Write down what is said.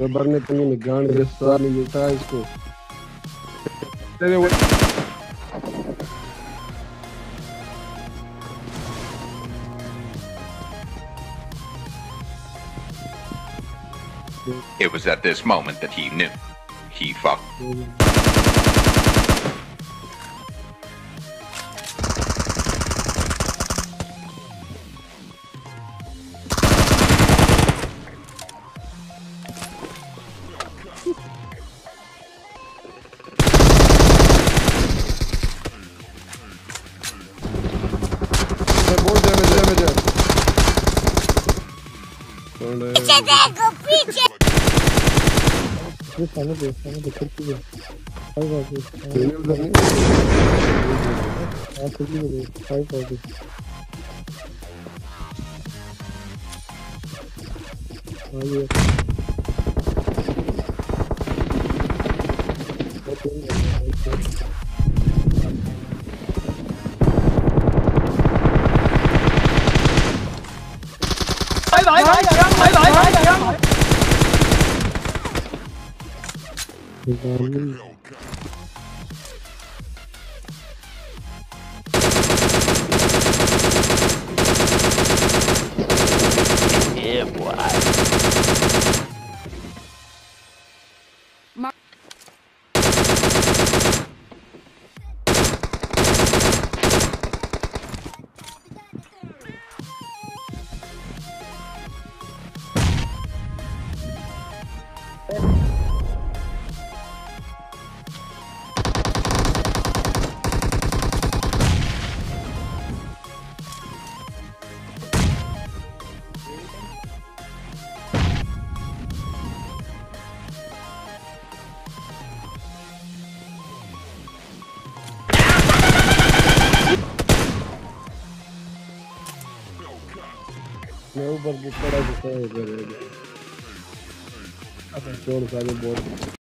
Rubber ने तो नहीं गांड के सवार नहीं उठा इसको तेरे वो It was at this moment that he knew. He fucked. sana diyor, sana da kırk gibi. Hay var diyor. Benim de ne? Ben kırk Like yeah, boy. मैं ऊपर गिर पड़ा तो सही हो। छोड़ साले बोल